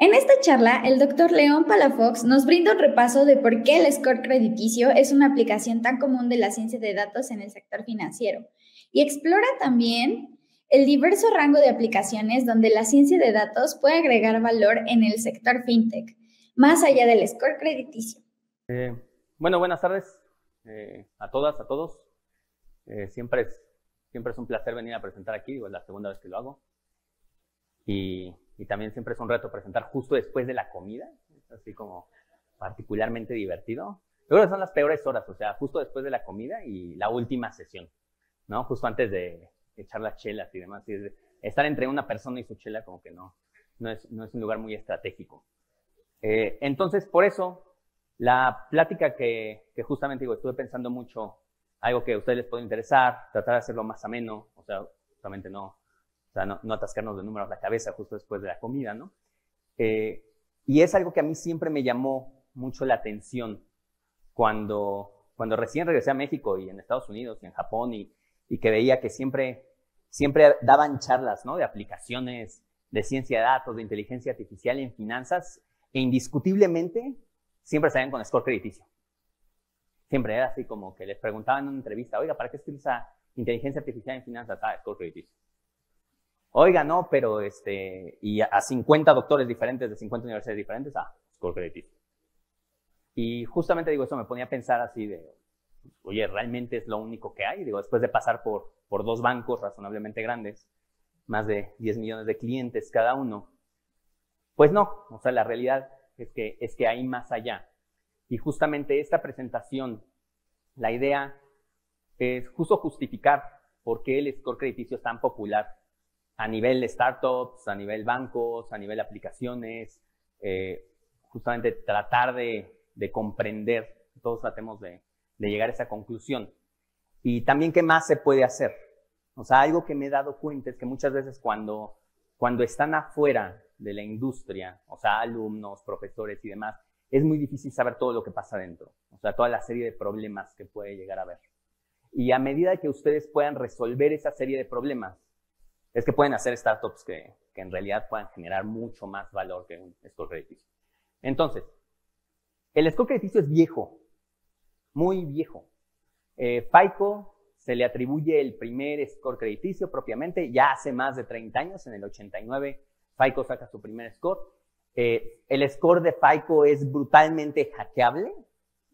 En esta charla, el doctor León Palafox nos brinda un repaso de por qué el score crediticio es una aplicación tan común de la ciencia de datos en el sector financiero y explora también el diverso rango de aplicaciones donde la ciencia de datos puede agregar valor en el sector fintech, más allá del score crediticio. Eh, bueno, buenas tardes eh, a todas, a todos. Eh, siempre, es, siempre es un placer venir a presentar aquí, es la segunda vez que lo hago. Y y también siempre es un reto presentar justo después de la comida, es así como particularmente divertido. Yo creo que son las peores horas, o sea, justo después de la comida y la última sesión, ¿no? Justo antes de echar las chelas y demás. Y estar entre una persona y su chela como que no, no es, no es un lugar muy estratégico. Eh, entonces, por eso, la plática que, que justamente digo, estuve pensando mucho, algo que a ustedes les puede interesar, tratar de hacerlo más ameno, o sea, justamente no, o sea, no, atascarnos de números la cabeza justo después de la comida, ¿no? Eh, y es algo que a mí siempre me llamó mucho la atención cuando, cuando recién regresé a México y en Estados Unidos y en Japón y, que veía que siempre, siempre daban charlas, ¿no? De aplicaciones de ciencia de datos, de inteligencia artificial en finanzas e indiscutiblemente siempre salían con score crediticio. Siempre era así como que les preguntaban en una entrevista, oiga, ¿para qué utiliza inteligencia artificial en finanzas? Ah, score crediticio. Oiga, no, pero este, y a 50 doctores diferentes de 50 universidades diferentes, ah, score crediticio. Y justamente digo, eso me ponía a pensar así de, oye, ¿realmente es lo único que hay? Digo, después de pasar por, por dos bancos razonablemente grandes, más de 10 millones de clientes cada uno, pues no, o sea, la realidad es que, es que hay más allá. Y justamente esta presentación, la idea es justo justificar por qué el score crediticio es tan popular a nivel startups, a nivel bancos, a nivel aplicaciones, eh, justamente tratar de, de, comprender, todos tratemos de, de, llegar a esa conclusión. Y también qué más se puede hacer. O sea, algo que me he dado cuenta es que muchas veces cuando, cuando están afuera de la industria, o sea, alumnos, profesores y demás, es muy difícil saber todo lo que pasa dentro, o sea, toda la serie de problemas que puede llegar a haber. Y a medida que ustedes puedan resolver esa serie de problemas, es que pueden hacer startups que, que en realidad puedan generar mucho más valor que un score crediticio. Entonces, el score crediticio es viejo, muy viejo. Eh, FICO se le atribuye el primer score crediticio propiamente ya hace más de 30 años, en el 89 FICO saca su primer score. Eh, el score de FICO es brutalmente hackeable,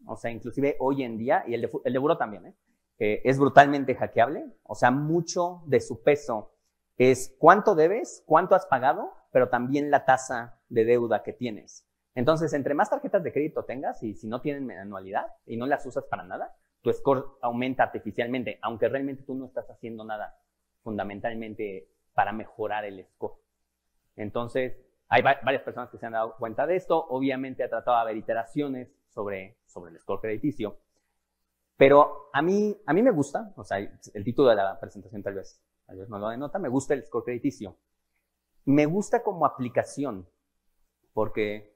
o sea, inclusive hoy en día, y el de, el de Buro también, ¿eh? eh es brutalmente hackeable, o sea, mucho de su peso es cuánto debes, cuánto has pagado, pero también la tasa de deuda que tienes. Entonces, entre más tarjetas de crédito tengas y si no tienen anualidad y no las usas para nada, tu score aumenta artificialmente, aunque realmente tú no estás haciendo nada fundamentalmente para mejorar el score. Entonces, hay varias personas que se han dado cuenta de esto. Obviamente ha tratado de haber iteraciones sobre, sobre el score crediticio. Pero a mí, a mí me gusta, o sea, el título de la presentación tal vez tal vez no lo denota, me gusta el score crediticio. Me gusta como aplicación, porque,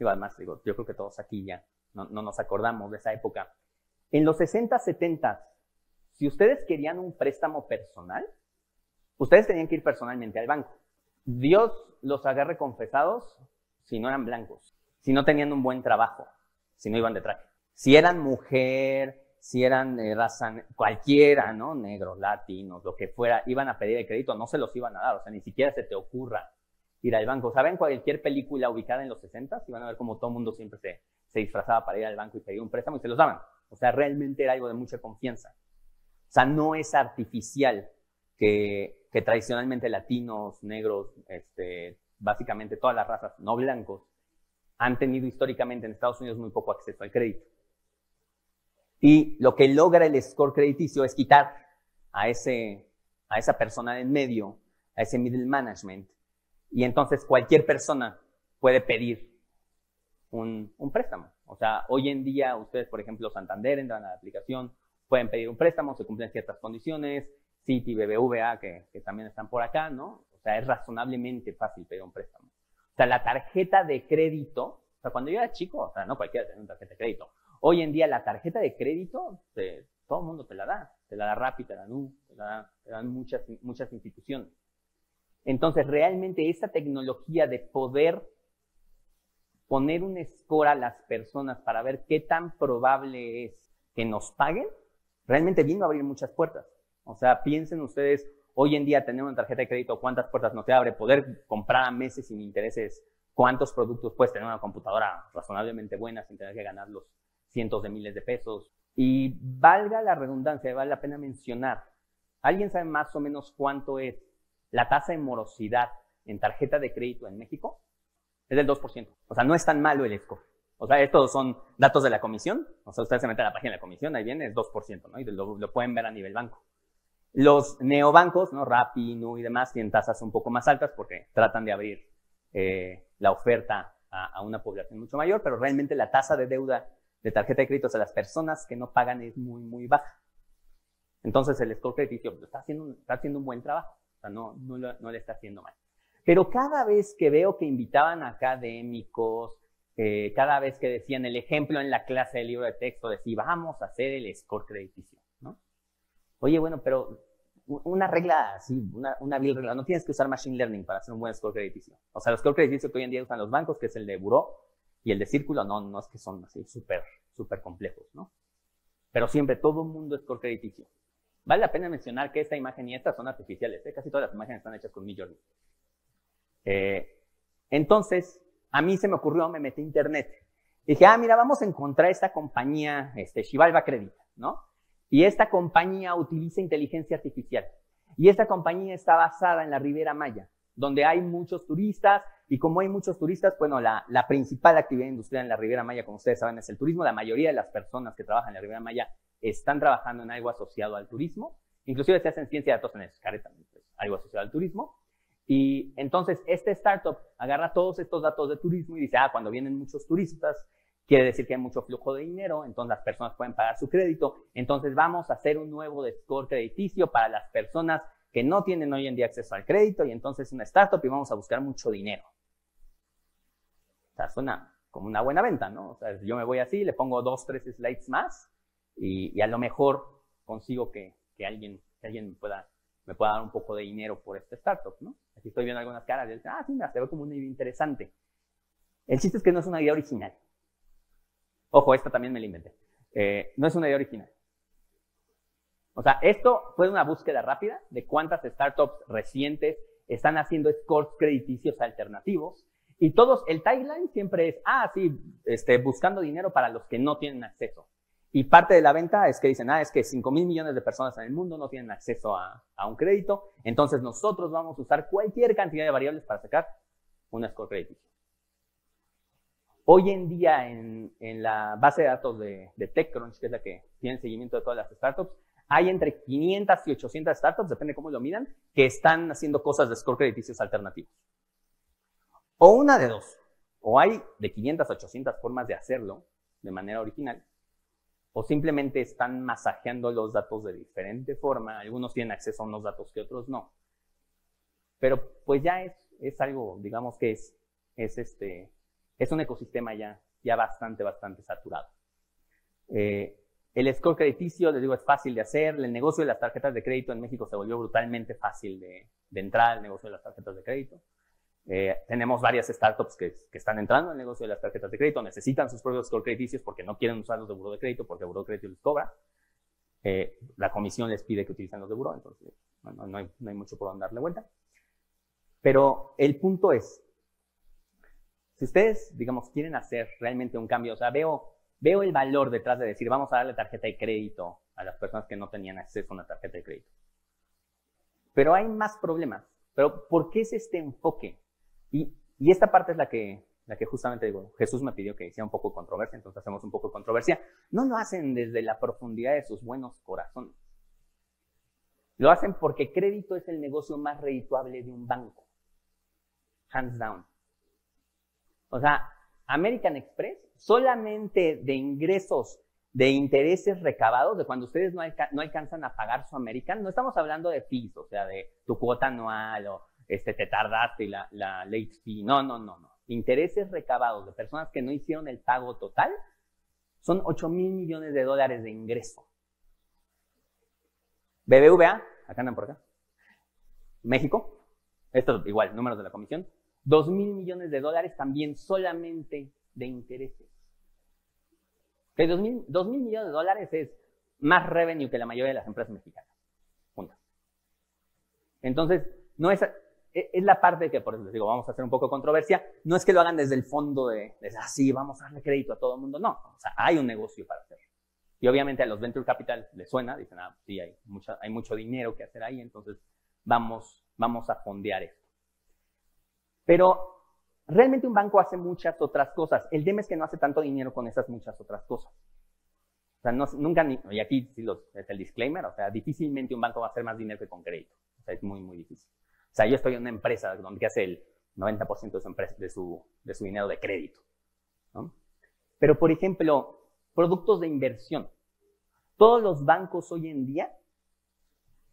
además, digo, yo creo que todos aquí ya no, nos acordamos de esa época. En los 60, 70, si ustedes querían un préstamo personal, ustedes tenían que ir personalmente al banco. Dios los agarre confesados si no eran blancos, si no tenían un buen trabajo, si no iban de traje. Si eran mujer, si eran de raza cualquiera, ¿no? Negros, latinos, lo que fuera, iban a pedir el crédito, no se los iban a dar, o sea, ni siquiera se te ocurra ir al banco. ¿Saben cualquier película ubicada en los 60? Y van a ver cómo todo el mundo siempre se, se disfrazaba para ir al banco y pedir un préstamo y se los daban. O sea, realmente era algo de mucha confianza. O sea, no es artificial que, que tradicionalmente latinos, negros, este, básicamente todas las razas no blancos, han tenido históricamente en Estados Unidos muy poco acceso al crédito. Y lo que logra el score crediticio es quitar a, ese, a esa persona en medio, a ese middle management. Y entonces cualquier persona puede pedir un, un préstamo. O sea, hoy en día ustedes, por ejemplo, Santander entran a la aplicación, pueden pedir un préstamo, se cumplen ciertas condiciones, Citi, BBVA, que, que también están por acá, ¿no? O sea, es razonablemente fácil pedir un préstamo. O sea, la tarjeta de crédito, o sea, cuando yo era chico, o sea, no cualquiera tenía una tarjeta de crédito. Hoy en día la tarjeta de crédito, todo el mundo te la da. Te la da Rappi, te la da te, dan muchas, muchas instituciones. Entonces, realmente esta tecnología de poder poner un score a las personas para ver qué tan probable es que nos paguen, realmente vino a abrir muchas puertas. O sea, piensen ustedes, hoy en día tener una tarjeta de crédito, cuántas puertas nos abre, poder comprar a meses sin intereses, cuántos productos puedes tener una computadora razonablemente buena sin tener que ganar los cientos de miles de pesos. Y valga la redundancia, vale la pena mencionar, ¿alguien sabe más o menos cuánto es la tasa de morosidad en tarjeta de crédito en México? es del 2%. O sea, no es tan malo el score. O sea, estos son datos de la comisión. O sea, ustedes se meten a la página de la comisión, ahí viene, es 2%, ¿no? Y lo, pueden ver a nivel banco. Los neobancos, ¿no? Rappi, Nu y demás, tienen tasas un poco más altas porque tratan de abrir eh, la oferta a, una población mucho mayor, pero realmente la tasa de deuda de tarjeta de crédito a las personas que no pagan es muy, muy baja. Entonces, el score crediticio está haciendo, está haciendo un buen trabajo. O sea, no, no, no le está haciendo mal. Pero cada vez que veo que invitaban a académicos, eh, cada vez que decían el ejemplo en la clase del libro de texto, decía, vamos a hacer el score crediticio, ¿no? Oye, bueno, pero una regla así, una, una regla, no tienes que usar machine learning para hacer un buen score crediticio. O sea, los score crediticios que hoy en día usan los bancos, que es el de buró y el de círculo, no, no es que son así súper, súper complejos, ¿no? Pero siempre todo mundo es score crediticio. Vale la pena mencionar que esta imagen y esta son artificiales, ¿eh? casi todas las imágenes están hechas con Midjourney. Eh, entonces, a mí se me ocurrió, me metí a internet. Dije, ah, mira, vamos a encontrar esta compañía, este, Shivalba Credit, ¿no? Y esta compañía utiliza inteligencia artificial. Y esta compañía está basada en la Ribera Maya, donde hay muchos turistas. Y como hay muchos turistas, bueno, la, principal actividad industrial en la Ribera Maya, como ustedes saben, es el turismo. La mayoría de las personas que trabajan en la Ribera Maya están trabajando en algo asociado al turismo. Inclusive se hacen ciencia de datos en Escaret también, pues, algo asociado al turismo. Y entonces este startup agarra todos estos datos de turismo y dice, ah, cuando vienen muchos turistas, quiere decir que hay mucho flujo de dinero, entonces las personas pueden pagar su crédito, entonces vamos a hacer un nuevo score crediticio para las personas que no tienen hoy en día acceso al crédito y entonces una startup y vamos a buscar mucho dinero. O sea, suena como una buena venta, ¿no? O sea, yo me voy así, le pongo dos, tres slides más y, a lo mejor consigo que, que alguien, alguien pueda me pueda dar un poco de dinero por este startup, ¿no? Aquí estoy viendo algunas caras y dicen, ah, sí, mira, se ve como una idea interesante. El chiste es que no es una idea original. Ojo, esta también me la inventé. Eh, no es una idea original. O sea, esto fue una búsqueda rápida de cuántas startups recientes están haciendo scores crediticios alternativos. Y todos, el tagline siempre es, ah, sí, este, buscando dinero para los que no tienen acceso. Y parte de la venta es que dicen, ah, es que 5 mil millones de personas en el mundo no tienen acceso a, un crédito, entonces nosotros vamos a usar cualquier cantidad de variables para sacar un score crediticio. Hoy en día en, la base de datos de, TechCrunch, que es la que tiene el seguimiento de todas las startups, hay entre 500 y 800 startups, depende cómo lo midan, que están haciendo cosas de score crediticios alternativos. O una de dos, o hay de 500 a 800 formas de hacerlo de manera original, o simplemente están masajeando los datos de diferente forma. Algunos tienen acceso a unos datos que otros no. Pero pues ya es, algo, digamos que es, es, este, es un ecosistema ya, ya bastante, bastante saturado. Eh, el score crediticio, les digo, es fácil de hacer. El negocio de las tarjetas de crédito en México se volvió brutalmente fácil de, de entrar al negocio de las tarjetas de crédito. Eh, tenemos varias startups que, están entrando al negocio de las tarjetas de crédito, necesitan sus propios score crediticios porque no quieren usar los de buro de crédito porque el buro de crédito les cobra. Eh, la comisión les pide que utilicen los de buro, entonces no, hay, mucho por donde darle vuelta. Pero el punto es, si ustedes, digamos, quieren hacer realmente un cambio, o sea, veo, veo el valor detrás de decir, vamos a darle tarjeta de crédito a las personas que no tenían acceso a una tarjeta de crédito. Pero hay más problemas. Pero ¿por qué es este enfoque? Y, esta parte es la que, la que justamente digo, Jesús me pidió que hiciera un poco de controversia, entonces hacemos un poco de controversia. No lo hacen desde la profundidad de sus buenos corazones. Lo hacen porque crédito es el negocio más redituable de un banco. Hands down. O sea, American Express solamente de ingresos de intereses recabados, de cuando ustedes no, alcanzan a pagar su American, no estamos hablando de fees, o sea, de tu cuota anual o este, te tardaste y la, la late fee. No, no, no, no. Intereses recabados de personas que no hicieron el pago total son 8 mil millones de dólares de ingreso. BBVA, acá andan por acá. México, esto igual, números de la comisión. 2 mil millones de dólares también solamente de intereses. Que 2 mil, millones de dólares es más revenue que la mayoría de las empresas mexicanas. Punto. Entonces, no es, e, es la parte que, por eso les digo, vamos a hacer un poco de controversia, no es que lo hagan desde el fondo de, así, ah, vamos a darle crédito a todo el mundo, no, o sea, hay un negocio para hacerlo. Y obviamente a los venture capital les suena, dicen, ah, sí, hay, mucha, hay mucho dinero que hacer ahí, entonces vamos, vamos a fondear esto. Pero realmente un banco hace muchas otras cosas. El tema es que no hace tanto dinero con esas muchas otras cosas. O sea, nunca, y aquí sí es el disclaimer, o sea, difícilmente un banco va a hacer más dinero que con crédito. O sea, es muy, muy difícil. O sea, yo estoy en una empresa donde hace el 90% de su, dinero de crédito. Pero, por ejemplo, productos de inversión. Todos los bancos hoy en día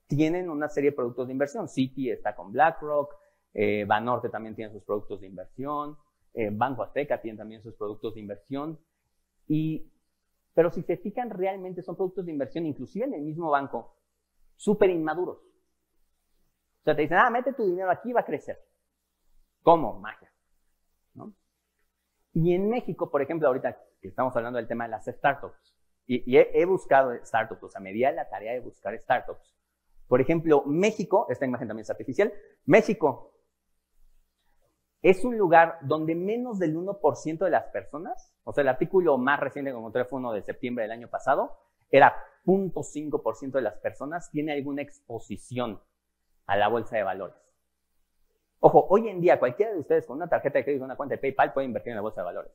tienen una serie de productos de inversión. Citi está con BlackRock, eh, Banorte también tiene sus productos de inversión, eh, Banco Azteca tiene también sus productos de inversión. Y, pero si se fijan, realmente son productos de inversión, inclusive en el mismo banco, súper inmaduros. O sea, te dicen, ah, mete tu dinero aquí, va a crecer. ¿Cómo? Magia. ¿No? Y en México, por ejemplo, ahorita que estamos hablando del tema de las startups, y, he, buscado startups, o sea, me di la tarea de buscar startups. Por ejemplo, México, esta imagen también es artificial, México es un lugar donde menos del 1% de las personas, o sea, el artículo más reciente que encontré fue uno de septiembre del año pasado, era 0.5% de las personas tiene alguna exposición a la bolsa de valores. Ojo, hoy en día cualquiera de ustedes con una tarjeta de crédito, una cuenta de PayPal puede invertir en la bolsa de valores.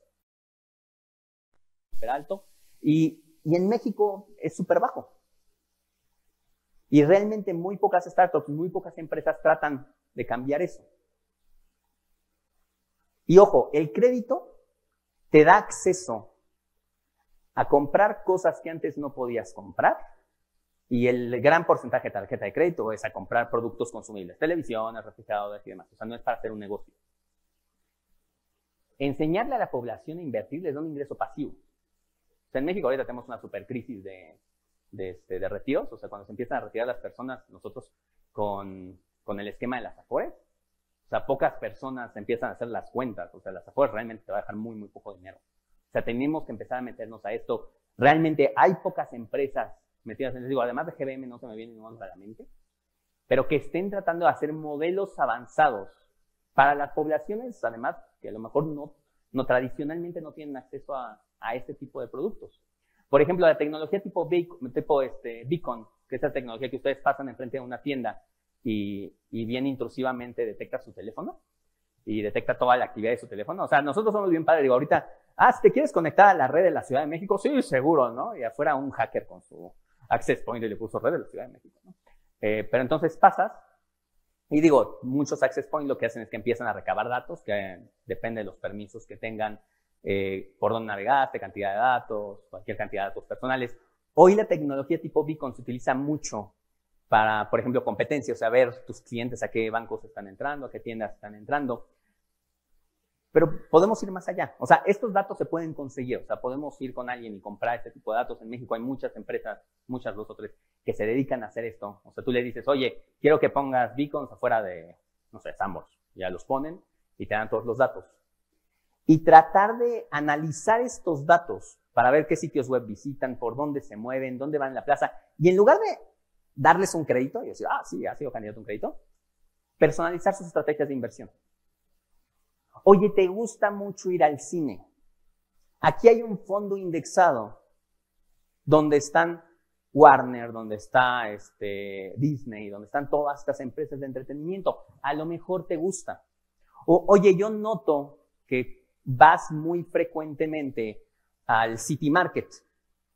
Súper alto. Y, y en México es súper bajo. Y realmente muy pocas startups, muy pocas empresas tratan de cambiar eso. Y ojo, el crédito te da acceso a comprar cosas que antes no podías comprar. Y el gran porcentaje de tarjeta de crédito es a comprar productos consumibles, televisiones, refrigeradores y demás. O sea, no es para hacer un negocio. Enseñarle a la población a invertir les da un ingreso pasivo. O sea, en México ahorita tenemos una super crisis de, este, de retiros, o sea, cuando se empiezan a retirar las personas, nosotros con, con el esquema de las afores, sea, pocas personas empiezan a hacer las cuentas, o sea, las afores realmente te va a dejar muy, muy poco dinero. O sea, tenemos que empezar a meternos a esto. Realmente hay pocas empresas metidas en digo, además de GBM no se me viene ninguna a la mente, pero que estén tratando de hacer modelos avanzados para las poblaciones, además, que a lo mejor no, no tradicionalmente no tienen acceso a, a este tipo de productos. Por ejemplo, la tecnología tipo, tipo este, Beacon, que es la tecnología que ustedes pasan enfrente de una tienda y, bien intrusivamente detecta su teléfono y detecta toda la actividad de su teléfono. O sea, nosotros somos bien padres. Digo, ahorita, ah, si te quieres conectar a la red de la Ciudad de México, sí, seguro, ¿no? Y afuera un hacker con su access point y le puso red de la Ciudad de México. Eh, pero entonces pasas y digo, muchos access point lo que hacen es que empiezan a recabar datos, que depende de los permisos que tengan eh, por dónde navegaste, cantidad de datos, cualquier cantidad de datos personales. Hoy la tecnología tipo Beacon se utiliza mucho para, por ejemplo, competencia, o sea, ver tus clientes a qué bancos están entrando, a qué tiendas están entrando. Pero podemos ir más allá. O sea, estos datos se pueden conseguir. O sea, podemos ir con alguien y comprar este tipo de datos. En México hay muchas empresas, muchas, dos o tres, que se dedican a hacer esto. O sea, tú le dices, oye, quiero que pongas beacons afuera de, no sé, Sambors. Ya los ponen y te dan todos los datos y tratar de analizar estos datos para ver qué sitios web visitan, por dónde se mueven, dónde van en la plaza. Y en lugar de darles un crédito y decir, ah, sí, ha sido candidato a un crédito, personalizar sus estrategias de inversión. Oye, ¿te gusta mucho ir al cine? Aquí hay un fondo indexado donde están Warner, donde está este, Disney, donde están todas estas empresas de entretenimiento. A lo mejor te gusta. O, oye, yo noto que vas muy frecuentemente al City Market,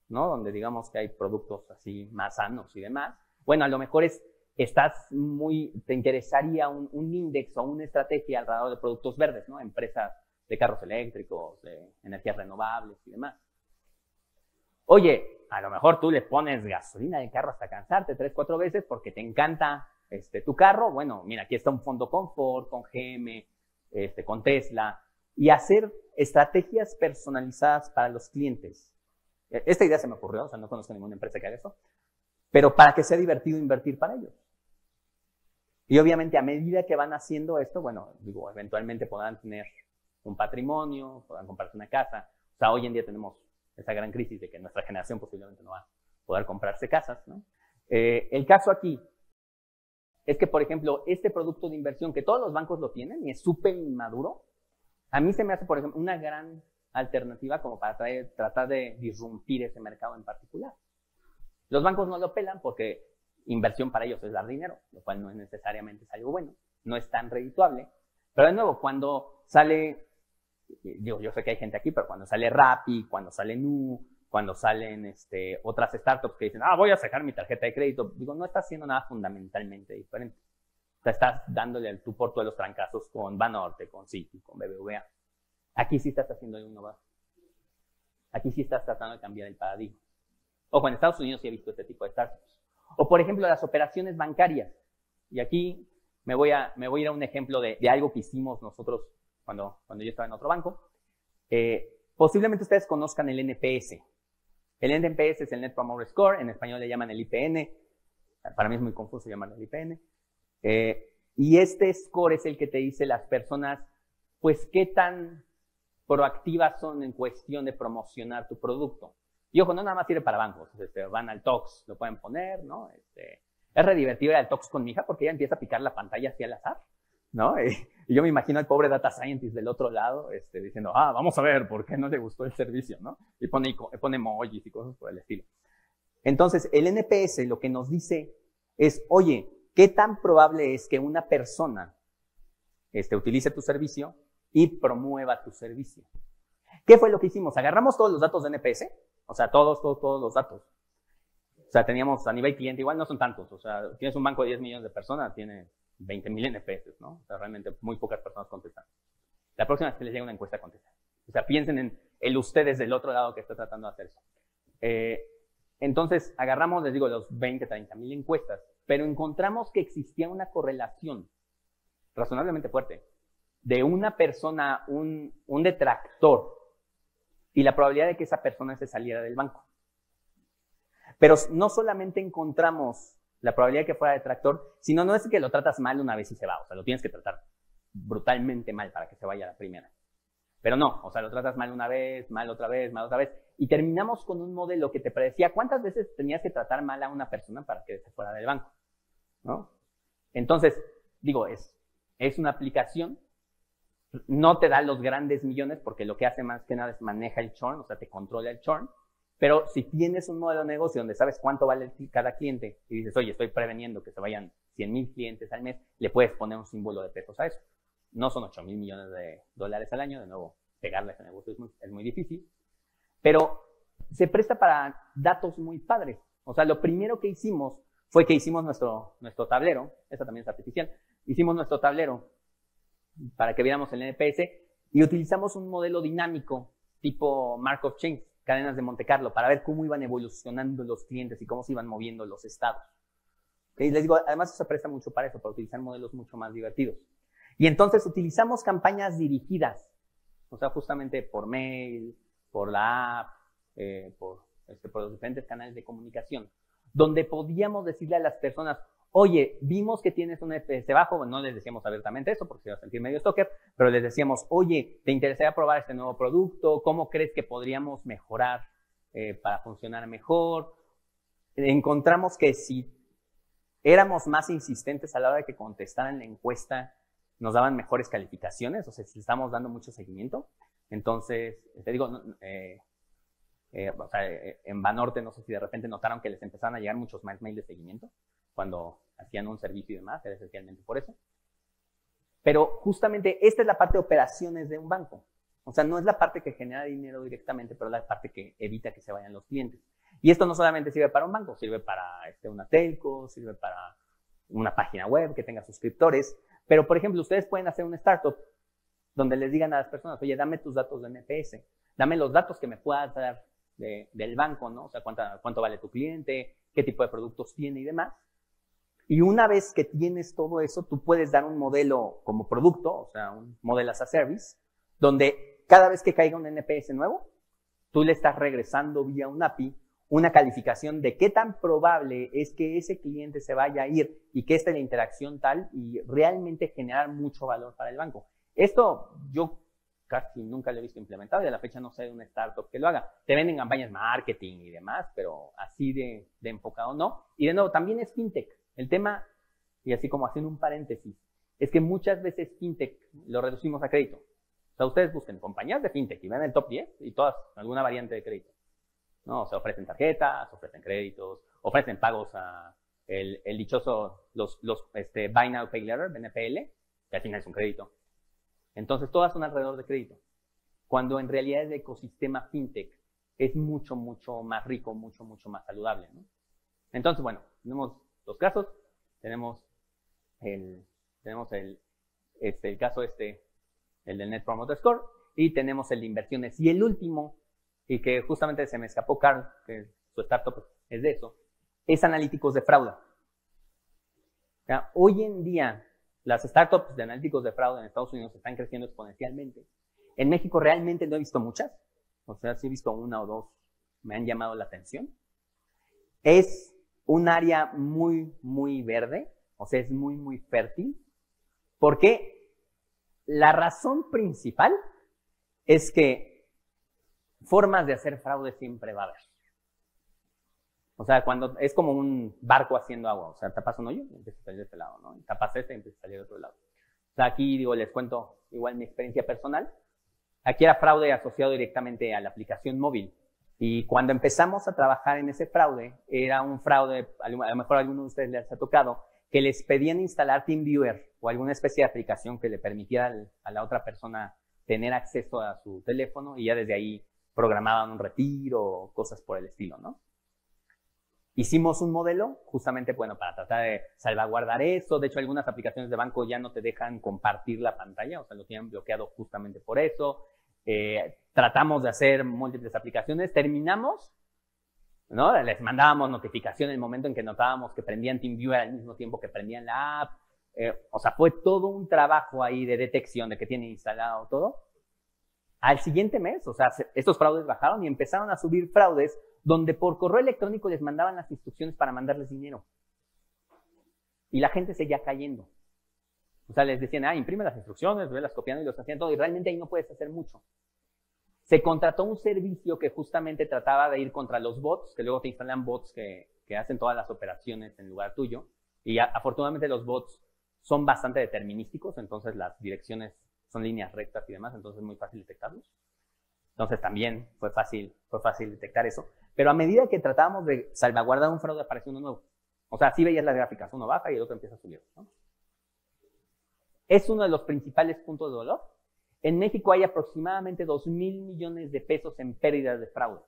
¿no? Donde digamos que hay productos así más sanos y demás. Bueno, a lo mejor es, estás muy, te interesaría un, un índice o una estrategia alrededor de productos verdes, ¿no? Empresas de carros eléctricos, de energías renovables y demás. Oye, a lo mejor tú le pones gasolina de carro hasta cansarte tres, cuatro veces porque te encanta este, tu carro. Bueno, mira, aquí está un fondo confort con GM, este, con Tesla y hacer estrategias personalizadas para los clientes. E, esta idea se me ocurrió, o sea, no conozco ninguna empresa que haga eso, pero para que sea divertido invertir para ellos. Y obviamente a medida que van haciendo esto, bueno, digo, eventualmente podrán tener un patrimonio, puedan comprarse una casa. O sea, hoy en día tenemos esa gran crisis de que nuestra generación posiblemente no va a poder comprarse casas. ¿no? Eh, el caso aquí es que, por ejemplo, este producto de inversión que todos los bancos lo tienen y es súper inmaduro, a mí se me hace, por ejemplo, una gran alternativa como para tratar de disrumpir ese mercado en particular. Los bancos no lo pelan porque inversión para ellos es dar dinero, lo cual no es necesariamente algo bueno, no es tan redituable. Pero de nuevo, cuando sale, digo, yo sé que hay gente aquí, pero cuando sale Rappi, cuando sale Nu, cuando salen este, otras startups que dicen, ah, voy a sacar mi tarjeta de crédito, digo, no estás haciendo nada fundamentalmente diferente. O sea, estás dándole el tú por todos los trancazos con Banorte, con Citi, con BBVA. Aquí sí estás haciendo algo innovador. Aquí sí estás tratando de cambiar el paradigma. Ojo, en Estados Unidos sí he visto este tipo de startups. O, por ejemplo, las operaciones bancarias. Y aquí me voy a, me voy a ir a un ejemplo de, algo que hicimos nosotros cuando, cuando yo estaba en otro banco. Eh, posiblemente ustedes conozcan el NPS. El NPS es el Net Promoter Score, en español le llaman el IPN. Para mí es muy confuso llamarlo el IPN. Eh, y este score es el que te dice las personas, pues, qué tan proactivas son en cuestión de promocionar tu producto. Y ojo, no nada más sirve para bancos. Este, van al Tox, lo pueden poner, ¿no? Este, es re divertido ir al Tox con mi hija porque ella empieza a picar la pantalla así al azar, ¿no? Y, yo me imagino al pobre data scientist del otro lado este, diciendo, ah, vamos a ver por qué no le gustó el servicio, ¿no? Y pone, pone emojis y cosas por el estilo. Entonces, el NPS lo que nos dice es, oye, ¿qué tan probable es que una persona este, utilice tu servicio y promueva tu servicio? ¿Qué fue lo que hicimos? Agarramos todos los datos de NPS, o sea, todos, todos, todos los datos. O sea, teníamos a nivel cliente, igual no son tantos. O sea, tienes un banco de 10 millones de personas, tiene 20 mil NPS, ¿no? O sea, realmente muy pocas personas contestan. La próxima vez que les llega una encuesta, contestan. O sea, piensen en el ustedes del otro lado que está tratando de hacer eso. Eh, entonces, agarramos, les digo, los 20, 30 mil encuestas, pero encontramos que existía una correlación razonablemente fuerte de una persona, un, un detractor y la probabilidad de que esa persona se saliera del banco. Pero no solamente encontramos la probabilidad de que fuera detractor, sino no es que lo tratas mal una vez y se va, o sea, lo tienes que tratar brutalmente mal para que se vaya la primera. Pero no, o sea, lo tratas mal una vez, mal otra vez, mal otra vez, y terminamos con un modelo que te predecía cuántas veces tenías que tratar mal a una persona para que se fuera del banco, ¿no? Entonces, digo, es, es una aplicación no te da los grandes millones porque lo que hace más que nada es maneja el churn, o sea, te controla el churn. Pero si tienes un modelo de negocio donde sabes cuánto vale cada cliente y dices, oye, estoy preveniendo que se vayan 100 mil clientes al mes, le puedes poner un símbolo de pesos a eso. No son 8 mil millones de dólares al año, de nuevo, pegarle a ese negocio es muy, es muy difícil. Pero se presta para datos muy padres. O sea, lo primero que hicimos fue que hicimos nuestro, nuestro tablero, esa también es artificial, hicimos nuestro tablero para que viéramos el NPS y utilizamos un modelo dinámico tipo Markov Chains, cadenas de Monte Carlo, para ver cómo iban evolucionando los clientes y cómo se iban moviendo los estados. Y les digo, además se presta mucho para eso, para utilizar modelos mucho más divertidos. Y entonces utilizamos campañas dirigidas, o sea, justamente por mail, por la app, eh, este, por los diferentes canales de comunicación, donde podíamos decirle a las personas, oye, vimos que tienes un FPS bajo, no les decíamos abiertamente eso porque se iba a sentir medio stalker, pero les decíamos, oye, ¿te interesaría probar este nuevo producto? ¿Cómo crees que podríamos mejorar eh, para funcionar mejor? Encontramos que si éramos más insistentes a la hora de que contestaran la encuesta, nos daban mejores calificaciones, o sea, si estamos dando mucho seguimiento. Entonces, te digo, eh, eh, o sea, en Banorte, no sé si de repente notaron que les empezaron a llegar muchos más mails de seguimiento cuando hacían un servicio y demás, era esencialmente por eso. Pero justamente esta es la parte de operaciones de un banco. O sea, no es la parte que genera dinero directamente, pero la parte que evita que se vayan los clientes. Y esto no solamente sirve para un banco, sirve para este, una telco, sirve para una página web que tenga suscriptores. Pero, por ejemplo, ustedes pueden hacer una startup donde les digan a las personas, oye, dame tus datos de NPS, dame los datos que me puedas dar del banco, ¿no? O sea, cuánto vale tu cliente, qué tipo de productos tiene y demás. Y una vez que tienes todo eso, tú puedes dar un modelo como producto, o sea, un modelo as a service, donde cada vez que caiga un NPS nuevo, tú le estás regresando vía un API una calificación de qué tan probable es que ese cliente se vaya a ir y que esté la interacción tal y realmente generar mucho valor para el banco. Esto yo casi nunca lo he visto implementado y a la fecha no sé de una startup que lo haga. Te venden campañas marketing y demás, pero así de, de enfocado no. Y de nuevo, también es fintech. El tema, y así como haciendo un paréntesis, es que muchas veces fintech lo reducimos a crédito. O sea, ustedes busquen compañías de fintech y ven el top 10 y todas alguna variante de crédito. ¿no? O sea, ofrecen tarjetas, ofrecen créditos, ofrecen pagos a el, dichoso, los, este, Buy Now, Pay Later, BNPL, que al final es un crédito. Entonces, todas son alrededor de crédito. Cuando en realidad el ecosistema fintech es mucho, mucho más rico, mucho, mucho más saludable. Entonces, bueno, tenemos dos casos. Tenemos el, tenemos el, este, el caso este, el del Net Promoter Score, y tenemos el de inversiones. Y el último, y que justamente se me escapó Carl, que su startup es de eso, es analíticos de fraude. hoy en día, las startups de analíticos de fraude en Estados Unidos están creciendo exponencialmente. En México realmente no he visto muchas, o sea, sí he visto una o dos, me han llamado la atención. Es un área muy, muy verde, o sea, es muy, muy fértil, porque la razón principal es que formas de hacer fraude siempre va a haber. O sea, cuando es como un barco haciendo agua, o sea, tapas un hoyo y empieza a salir de este lado, ¿no? tapas este y empieza a salir de otro lado. O sea, aquí, digo, les cuento igual mi experiencia personal. Aquí era fraude asociado directamente a la aplicación móvil. Y cuando empezamos a trabajar en ese fraude, era un fraude, a lo mejor a alguno de ustedes les ha tocado, que les pedían instalar TeamViewer o alguna especie de aplicación que le permitiera a la otra persona tener acceso a su teléfono y ya desde ahí programaban un retiro o cosas por el estilo, ¿no? Hicimos un modelo justamente, bueno, para tratar de salvaguardar eso. De hecho, algunas aplicaciones de banco ya no te dejan compartir la pantalla, o sea, lo tienen bloqueado justamente por eso. Eh, tratamos de hacer múltiples aplicaciones. Terminamos, ¿no? Les mandábamos notificación en el momento en que notábamos que prendían TeamViewer al mismo tiempo que prendían la app. Eh, o sea, fue todo un trabajo ahí de detección de que tienen instalado todo. Al siguiente mes, o sea, estos fraudes bajaron y empezaron a subir fraudes donde por correo electrónico les mandaban las instrucciones para mandarles dinero. Y la gente seguía cayendo. O sea, les decían, ah, imprime las instrucciones, ve las copiando y los hacían todo. Y realmente ahí no puedes hacer mucho. Se contrató un servicio que justamente trataba de ir contra los bots, que luego te instalan bots que, hacen todas las operaciones en lugar tuyo. Y afortunadamente los bots son bastante determinísticos, entonces las direcciones son líneas rectas y demás, entonces es muy fácil detectarlos. Entonces también fue fácil, fue fácil detectar eso. Pero a medida que tratábamos de salvaguardar un fraude, apareció uno nuevo. O sea, así veías las gráficas, uno baja y el otro empieza a subir. Es uno de los principales puntos de dolor. En México hay aproximadamente 2 mil millones de pesos en pérdidas de fraude.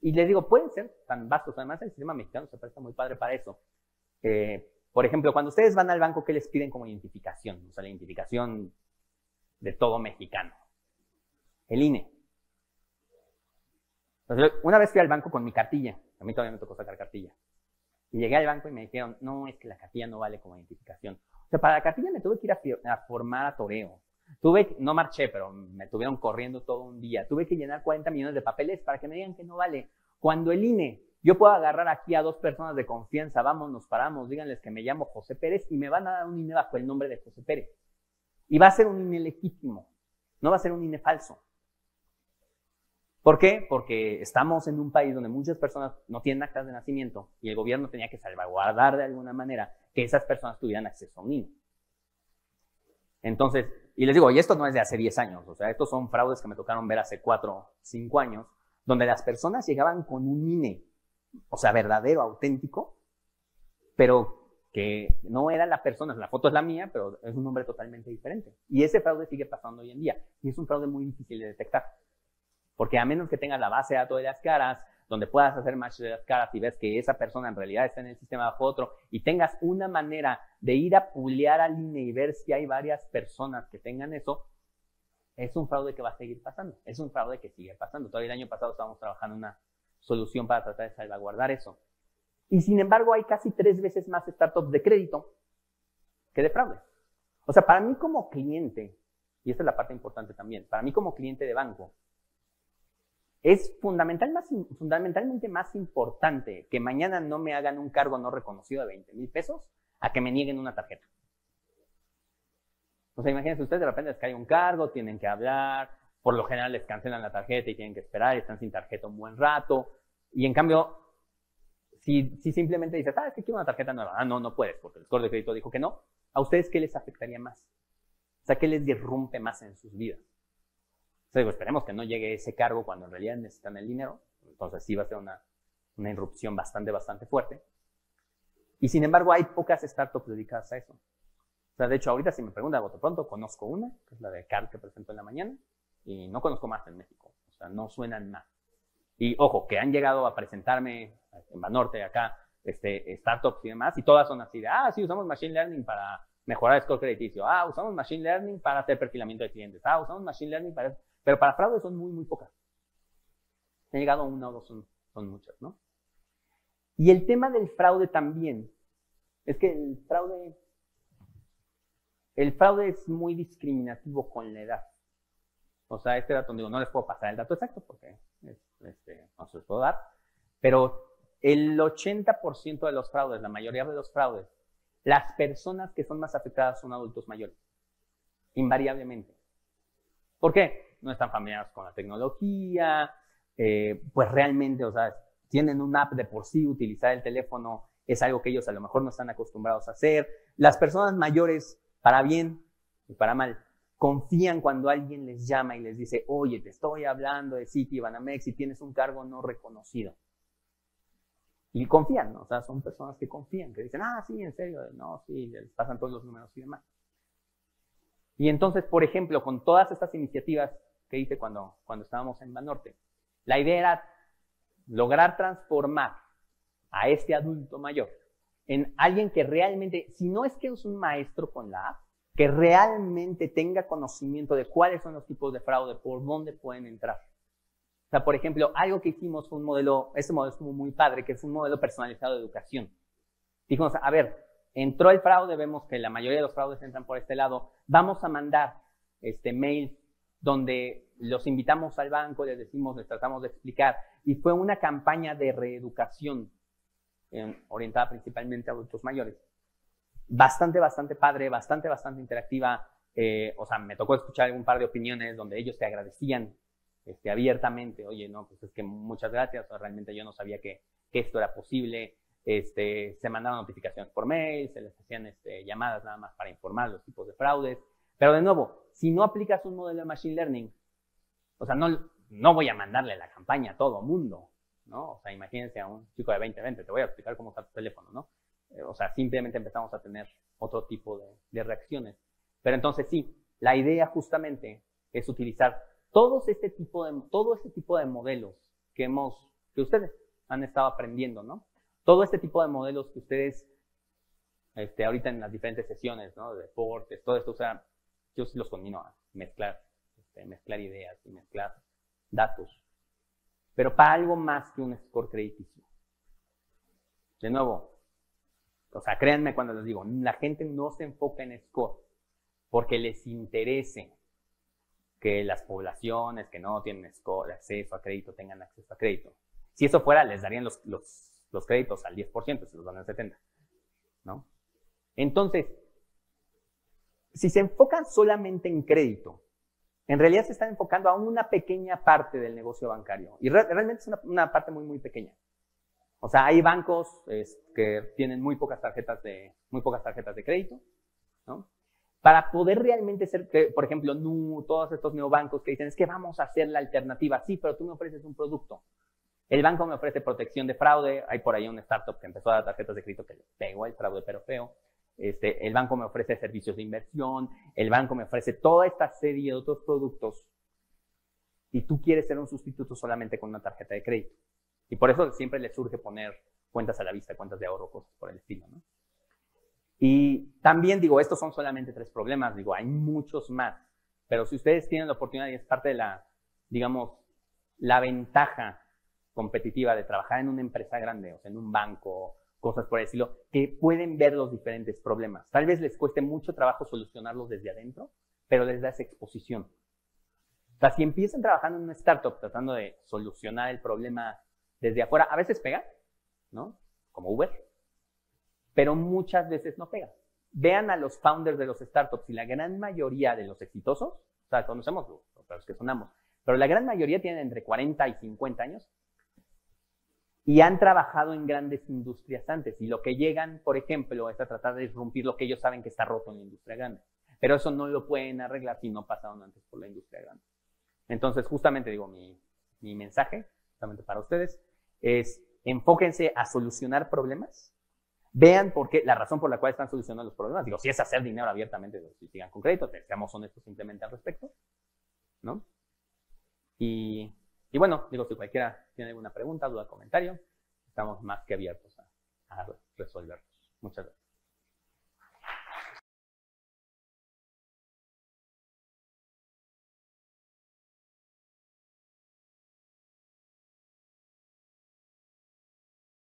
Y les digo, pueden ser tan vastos. Además, el sistema mexicano se presta muy padre para eso. Eh, por ejemplo, cuando ustedes van al banco, ¿qué les piden como identificación? O sea, la identificación de todo mexicano. El INE una vez fui al banco con mi cartilla, a mí todavía me tocó sacar cartilla. Y llegué al banco y me dijeron, no, es que la cartilla no vale como identificación. O sea, para la cartilla me tuve que ir a, formar a toreo. Tuve, no marché, pero me tuvieron corriendo todo un día. Tuve que llenar 40 millones de papeles para que me digan que no vale. Cuando el INE, yo puedo agarrar aquí a dos personas de confianza, vamos, nos paramos, díganles que me llamo José Pérez y me van a dar un INE bajo el nombre de José Pérez. Y va a ser un INE legítimo, no va a ser un INE falso. ¿Por qué? Porque estamos en un país donde muchas personas no tienen actas de nacimiento y el gobierno tenía que salvaguardar de alguna manera que esas personas tuvieran acceso a un INE. Entonces, y les digo, y esto no es de hace 10 años, o sea, estos son fraudes que me tocaron ver hace 4, 5 años, donde las personas llegaban con un INE, o sea, verdadero, auténtico, pero que no era la persona, la foto es la mía, pero es un nombre totalmente diferente. Y ese fraude sigue pasando hoy en día, y es un fraude muy difícil de detectar. Porque a menos que tengas la base de datos de las caras, donde puedas hacer match de las caras y ves que esa persona en realidad está en el sistema bajo otro y tengas una manera de ir a pulear al INE y ver si hay varias personas que tengan eso, es un fraude que va a seguir pasando. Es un fraude que sigue pasando. Todavía el año pasado estábamos trabajando una solución para tratar de salvaguardar eso. Y sin embargo, hay casi tres veces más startups de crédito que de fraude. O sea, para mí como cliente, y esta es la parte importante también, para mí como cliente de banco, es fundamental más, fundamentalmente más importante que mañana no me hagan un cargo no reconocido de 20 mil pesos a que me nieguen una tarjeta. O sea, imagínense, ustedes de repente les cae un cargo, tienen que hablar, por lo general les cancelan la tarjeta y tienen que esperar están sin tarjeta un buen rato. Y en cambio, si, si simplemente dices, ah, es que quiero una tarjeta nueva, ah, no, no puedes, porque el score de crédito dijo que no, ¿a ustedes qué les afectaría más? O sea, ¿qué les derrumpe más en sus vidas? Sea, digo, esperemos que no llegue ese cargo cuando en realidad necesitan el dinero. Entonces sí va a ser una, una irrupción bastante, bastante fuerte. Y sin embargo, hay pocas startups dedicadas a eso. O sea, de hecho, ahorita si me pregunta voto pronto, conozco una, que es la de Carl que presentó en la mañana, y no conozco más en México. O sea, no suenan más. Y ojo, que han llegado a presentarme en Banorte, acá, este, startups y demás, y todas son así de, ah, sí, usamos Machine Learning para mejorar el score crediticio. Ah, usamos Machine Learning para hacer perfilamiento de clientes. Ah, usamos Machine Learning para... Pero para fraude son muy, muy pocas. Han llegado una o dos, son, son muchas, ¿no? Y el tema del fraude también, es que el fraude, el fraude es muy discriminativo con la edad. O sea, este dato, digo, no les puedo pasar el dato exacto porque este, no se los puedo dar, pero el 80% de los fraudes, la mayoría de los fraudes, las personas que son más afectadas son adultos mayores, invariablemente. ¿Por qué? No están familiarizados con la tecnología, eh, pues realmente, o sea, tienen una app de por sí, utilizar el teléfono es algo que ellos a lo mejor no están acostumbrados a hacer. Las personas mayores, para bien y para mal, confían cuando alguien les llama y les dice, oye, te estoy hablando de Citi, Banamex y tienes un cargo no reconocido. Y confían, o sea, son personas que confían, que dicen, ah, sí, en serio, no, sí, les pasan todos los números y demás. Y entonces, por ejemplo, con todas estas iniciativas que hice cuando, cuando estábamos en Banorte, la idea era lograr transformar a este adulto mayor en alguien que realmente, si no es que es un maestro con la app, que realmente tenga conocimiento de cuáles son los tipos de fraude, por dónde pueden entrar. O sea, por ejemplo, algo que hicimos fue un modelo, este modelo estuvo muy padre, que es un modelo personalizado de educación. Dijimos, a ver, entró el fraude, vemos que la mayoría de los fraudes entran por este lado, vamos a mandar este mail donde los invitamos al banco, les decimos, les tratamos de explicar, y fue una campaña de reeducación orientada principalmente a adultos mayores. Bastante, bastante padre, bastante, bastante interactiva. Eh, o sea, me tocó escuchar un par de opiniones donde ellos te agradecían este, abiertamente, oye, no, pues es que muchas gracias, o realmente yo no sabía que, esto era posible. Este, se mandaban notificaciones por mail, se les hacían este, llamadas nada más para informar los tipos de fraudes. Pero de nuevo, si no aplicas un modelo de Machine Learning, o sea, no, no voy a mandarle la campaña a todo mundo. ¿no? O sea, imagínense a un chico de 20, 20, te voy a explicar cómo está tu teléfono, ¿no? Eh, o sea, simplemente empezamos a tener otro tipo de, reacciones. Pero entonces sí, la idea justamente es utilizar todos este tipo de, todo este tipo de modelos que hemos, que ustedes han estado aprendiendo, ¿no? Todo este tipo de modelos que ustedes, este, ahorita en las diferentes sesiones, ¿no? De deportes, todo esto, o sea, yo sí los combino a mezclar, este, mezclar ideas y mezclar datos pero para algo más que un score crediticio. De nuevo, o sea, créanme cuando les digo, la gente no se enfoca en score porque les interese que las poblaciones que no tienen score, acceso a crédito tengan acceso a crédito. Si eso fuera, les darían los, los, créditos al 10%, se los dan al 70%. ¿no? Entonces, si se enfocan solamente en crédito, en realidad se están enfocando a una pequeña parte del negocio bancario. Y realmente es una, parte muy, muy pequeña. O sea, hay bancos que tienen muy pocas tarjetas de, muy pocas tarjetas de crédito, ¿no? Para poder realmente ser, por ejemplo, todos estos neobancos que dicen, es que vamos a hacer la alternativa. Sí, pero tú me ofreces un producto. El banco me ofrece protección de fraude. Hay por ahí un startup que empezó a dar tarjetas de crédito que le pegó el fraude, pero feo. Este, el banco me ofrece servicios de inversión, el banco me ofrece toda esta serie de otros productos y tú quieres ser un sustituto solamente con una tarjeta de crédito. Y por eso siempre le surge poner cuentas a la vista, cuentas de ahorro, cosas por el estilo. Y también digo, estos son solamente tres problemas, digo, hay muchos más, pero si ustedes tienen la oportunidad y es parte de la, digamos, la ventaja competitiva de trabajar en una empresa grande, o sea, en un banco, cosas por decirlo, que pueden ver los diferentes problemas. Tal vez les cueste mucho trabajo solucionarlos desde adentro, pero les da esa exposición. O sea, si empiezan trabajando en una startup tratando de solucionar el problema desde afuera, a veces pega, ¿no? Como Uber, pero muchas veces no pega. vean a los founders de los startups y la gran mayoría de los exitosos, o sea, conocemos los, que sonamos, pero la gran mayoría tienen entre 40 y 50 años y han trabajado en grandes industrias antes. Y lo que llegan, por ejemplo, es a tratar de romper lo que ellos saben que está roto en la industria grande. Pero eso no lo pueden arreglar si no pasaron antes por la industria grande. Entonces, justamente digo, mi, mi mensaje, justamente para ustedes, es enfóquense a solucionar problemas. Vean por qué, la razón por la cual están solucionando los problemas. Digo, si es hacer dinero abiertamente, si sigan con crédito, seamos honestos simplemente al respecto. ¿No? Y y bueno, digo, si cualquiera tiene alguna pregunta, duda, comentario, estamos más que abiertos a, resolverlos. Muchas gracias.